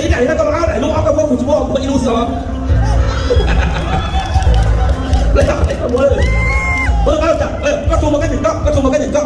เลยไหนถ้ากรรมการไหนลูกเอากับพวกคุณชิบอกไม่รู้สองเลยทำอะไรกันเว้ยเออเอาจับเออกระทูมันก็ถึงก็กระทูมันก็ถึงก็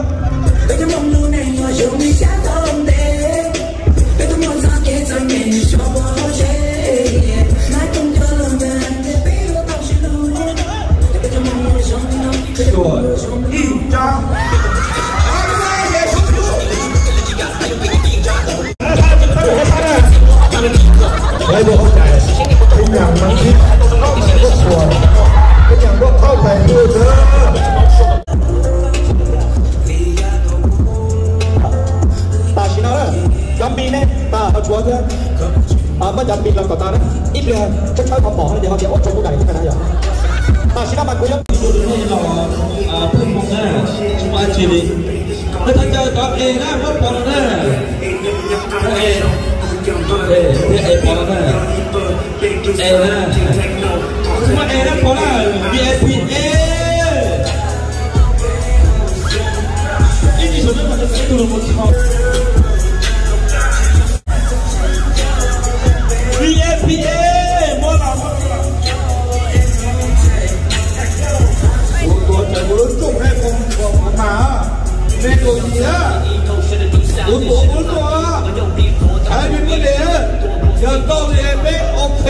입장 떴다는 입에 폭발 범퍼 하는 데가 제 어쩌고 나이 생각하여 아 시간만 고요 아 풍봉나 정말 재미 그래서 저기나 폭발나 에 에에 폭발나 에나 정말 에나 폭발 VIP 에 이제 저녁 먹을 때 그런 거 Đi cầu gì á? Bốn bốn bốn đó. Hai bên bên đấy. Giờ tôi thì em biết ok.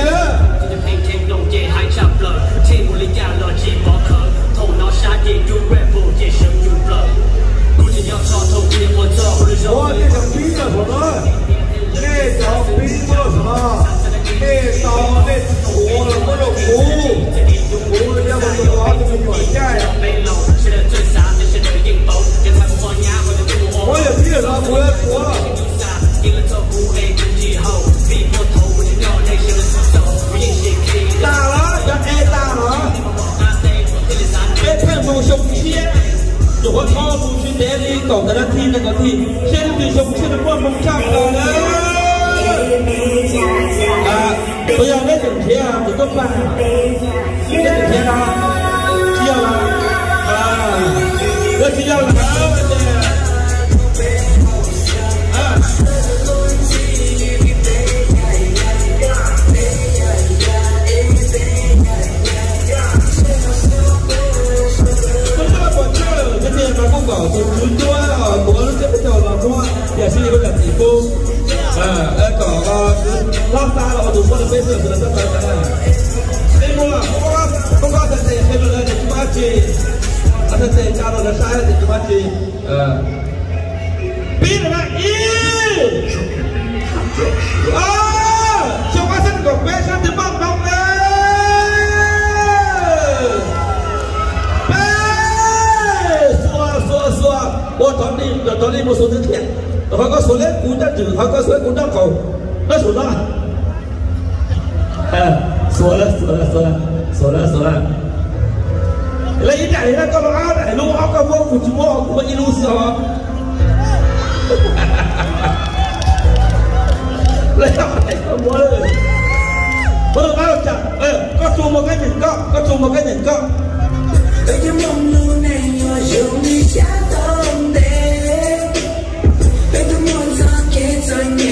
Ôi, cái thằng phí mà của nó Cái thằng phí mà của nó Cái thằng phí mà của nó Cái thằng phí mà của nó Cái thằng phí mà của nó chi anh ta tên cha rồi là sai thì chúng ta chi biết là y à chúng ta sẽ gặp bé sang từ bằng đồng lên bọn tao đi tao đi một số thứ họ có số cũng đã họ có số cũng đã cầu nó à số là ờ, số là số là số là lấy đại ra con áo đại lu áo cao vuông của chú mô của như lu sờ lấy áo đại con mô bắt đầu bao chặt ê có chú một cái nhìn cọ, có chú một cái nhìn cọ. Tôi nhớ mong lưu này nhờ dùng đi trả tâm đêm Tôi muốn ra kết rồi nhé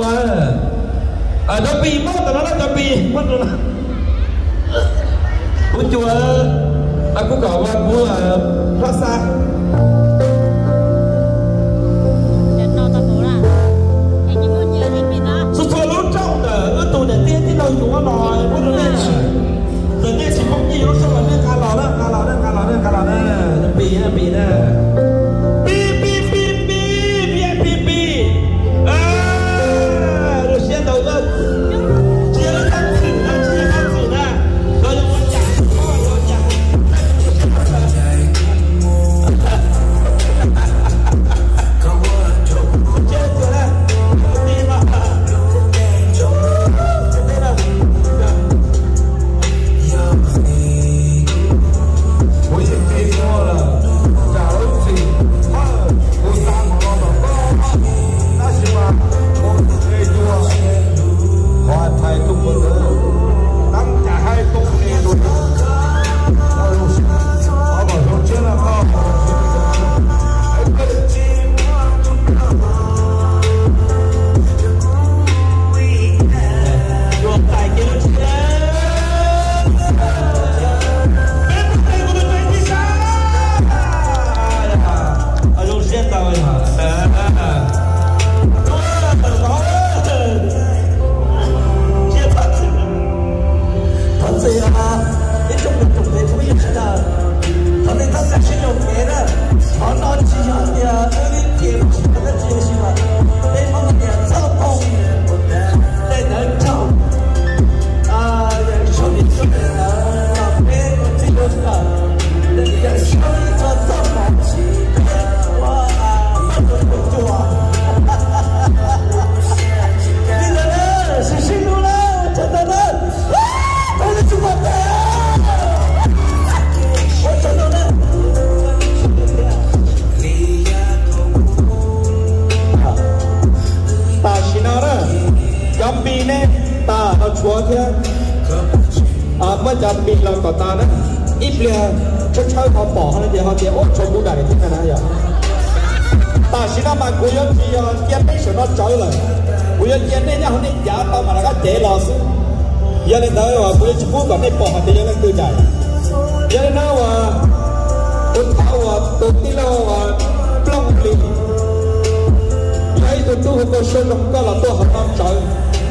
ตัวอาจะปีมากแต่นั้นจะปีมากแต่นั้นกูจัวอากูกล่าวว่ากูพระสัก Bina, bina. nói là bữa chúc phúc bạn ấy bỏ thì giờ đang tự chạy. Giờ nào à tuần thảo à tuần tí lâu à long lì thấy tụi tôi không có sơn lòng có là tôi hợp tâm trời.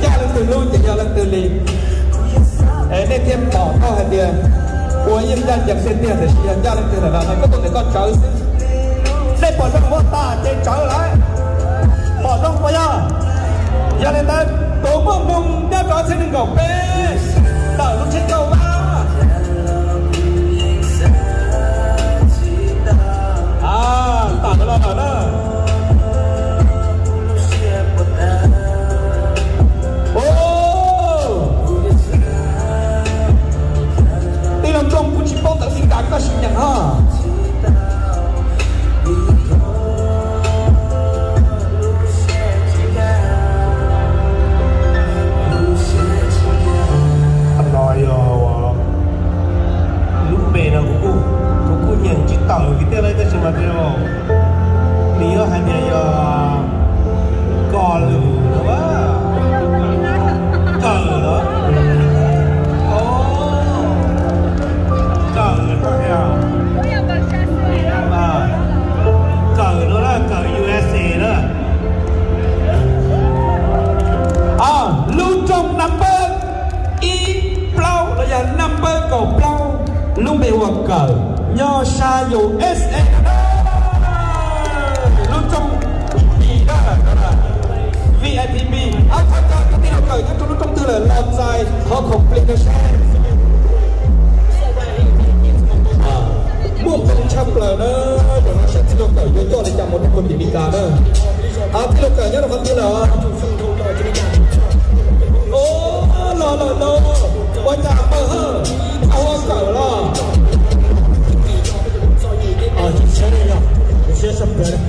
Cha lên từ lui thì giờ lên từ lì ấy nên thêm bỏ thao hạt tiền của yên dân giặc xin tiền thì giờ cha lên từ là nó có tôi để con trời. Đây bỏ trong mắt ta trên trời lại. Bỏ trong bây giờ giờ lên đây tổ mông mông đã có xin đừng gọc bê. Đây là con của chính bọn thợ sinh. dibicara nah, Api lo kanya lo hati lah. Oh lo lo lo Wajah apa ha? Awak kau lah. Ah, saya ni Saya sebenarnya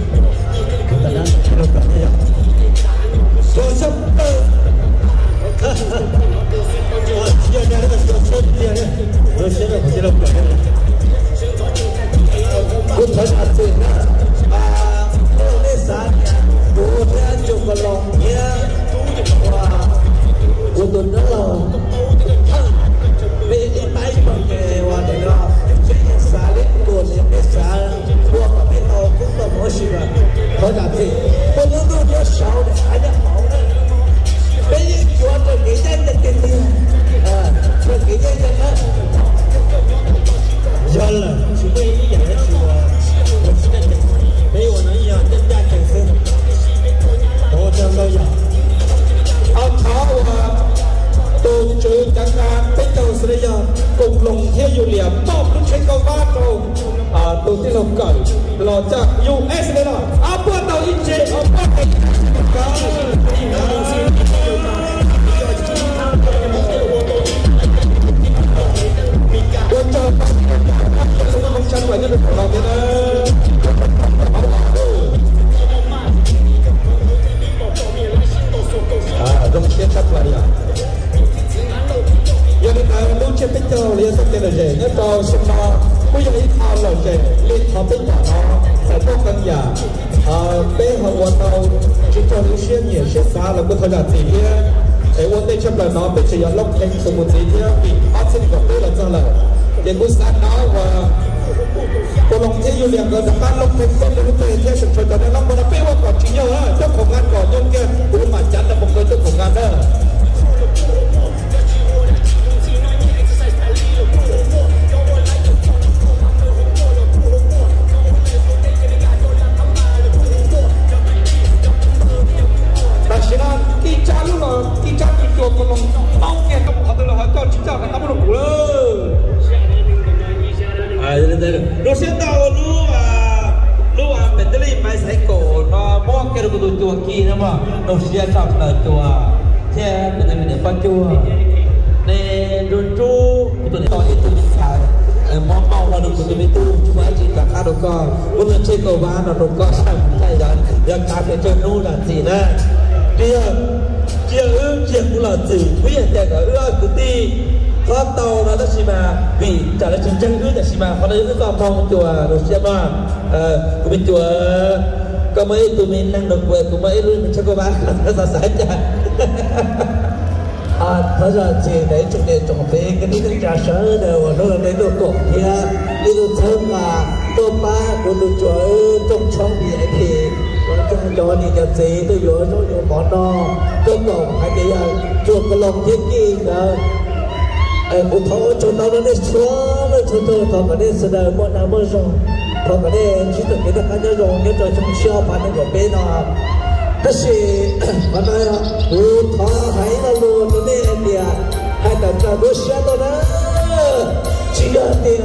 nó bị chơi lốc anh không một gì thế vì bắt xin gặp tôi là sao là điện bút sáng nó và cô lòng thế yêu liền rồi đã bắt lông thêm tên lên tôi thế sự trời đó lông mà nó biết qua còn chỉ nhau á tôi không ngăn còn nhung kia cũng mà chắn là một người tôi không ngăn đó. National, Kichaluman nó đi cha lúc là đi cha đi chuột còn lòng à nó sẽ tao à lu à mình tới đây mai cổ nó mua cái đồ đồ kia nữa mà. Nó sẽ tao là chùa. Thế mình mình để bắt chùa. Nè đồ chú tụi nó đi tụi nó mò mau là được tụi mình tu. Chúng chỉ là cá đồ con. Lúc mình chơi cầu ba nó đồ con. Sao thay rồi, giờ cái chơi nu là gì nè? Kia chia ư chia cũng là gì quý giờ tại ở ư cái đi. Có tàu nó đó xí mà vì trả lời chân chân ư là xí mà họ nói cái con phong chùa rồi xem mà ờ của mình chùa, có mấy tụi mình năng được quê của mấy luôn mình à, cho cô bác nó sao sai chả à thật ra chỉ để chúng để trồng về cái đi cái trà sữa đều nó là để đồ cổ kia. Đi đồ thơm mà, tô ba của đồ chùa trong trong bị thì chỗ này nhật sĩ, tôi vô chỗ chỗ bỏ đo cơm đồng hay cái chuột cái lòng thiết kỳ cơ ai cũng thôi, cho nó nó đi xóa nó chỗ tôi thọ mà đi sờ đời mua nào mua rồi. Thọ mà đi chỉ được cái cái nhớ rồi nhớ rồi trong siêu phản nó còn bên nào. Thế gì mà nói ừ thọ hãy là luôn nó đi em đi à hai tập là đứa xe tôi đó. Chỉ được tiền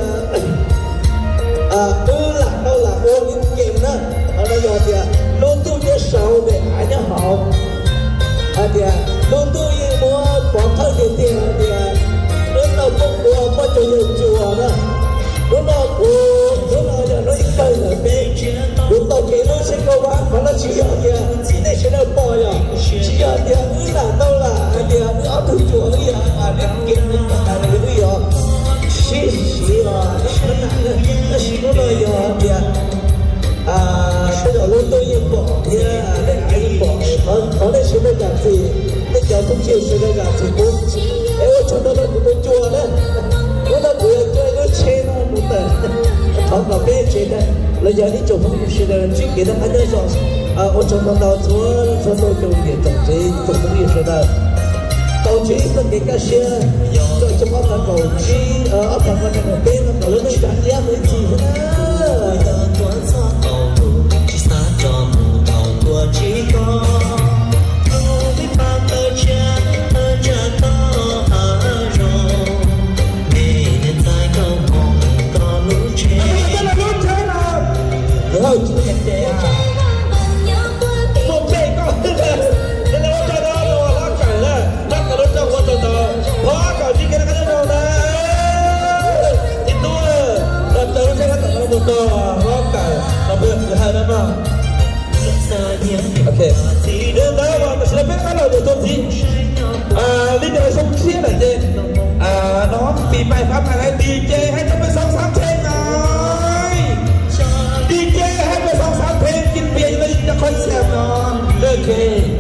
à ừ. tiền đông tôi mua có thân tiền tiền đến đầu cũng mua có cho nhiều chùa đó lúc đó cô lúc đó nó ít cây là bê lúc nó sẽ có bán mà nó chỉ giờ chỉ để cho nó bỏ giờ chỉ giờ kia là đâu là kia cứ ở từ chùa bây giờ mà đến kia nó là cái bây nó nặng nó chỉ có lời à, cái đồ lúa tôi yên bỏ nha để yên bỏ ở ở đây sẽ đây gì bây giờ cũng chịu sẽ đây gì cũng em ở chỗ đó là cũng bên chùa nó là buổi chơi nó chê nó một tờ thằng vào bên chê đây là giờ đi chụp không sẽ đây chuyện kia đó anh nói rồi à ở chỗ đó đó chúa cho tôi chụp điện chụp gì chụp cái gì sẽ đây tàu chỉ có cái ca sĩ rồi chụp ở phần cầu chỉ ở phần phần bên là cầu lớn nó chẳng nhớ với gì nữa chỉ có không biết Okay. Then that one, je l'ai fait alors de ton dit. Lý do sống chia là gì? Nó bị bài pháp là cái DJ hay trong cái sống sáng trên rồi. DJ hay cái sống sáng trên kinh bia như là con xem nó. Okay.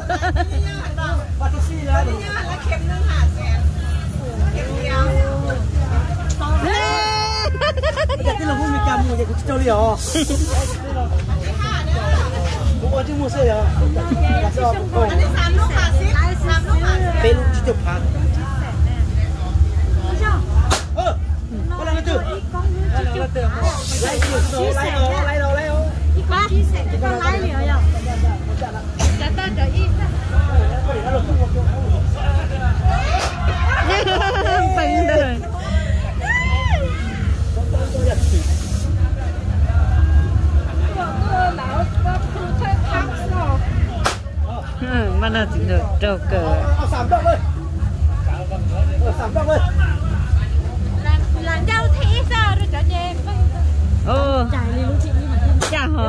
thừa อยากที่เราพูดมีกรรมอยากจะเจ้าเหลียวผมว่าที่มูเซ่เหรออยากจะเอาไป อันนี้สามลูกค่ะซิสามลูกค่ะ เป็นที่จะพักเออก็ลังจะตื่นไล่เราตื่นไล่ตื่นไล่เราไล่เราไล่เรา 一个鸡血，一个来了呀。再打个一。 Bánh đời Ừ, mà nó chỉ được trâu cờ Sảm động ơi Sảm động ơi Làm đau thế ra rồi trở về Ồ Chả hồ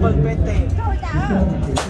เปิดไปเตะ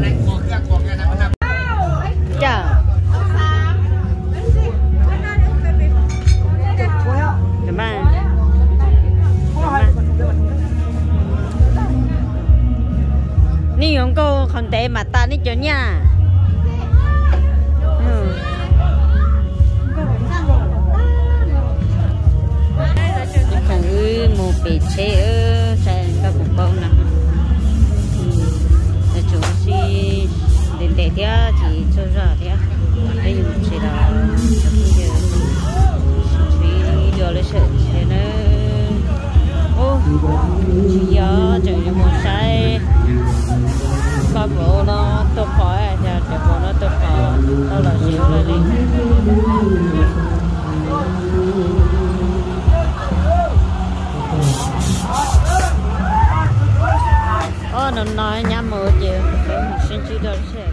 个খন地mà ta ni chỗ nha Ừ. thử một bị chế ở trên các vùng bông nè để chỗ si đến để theo thì cho ra theo đây dùng chế là bây giờ suy đưa lên sự thế nữa ô chỉ giờ chờ cho một tôi khó à giờ để bố nó tôi khó à. tao là chịu là đi. Ô nó nói nhắm mở chịu sinh chỉ đó sẽ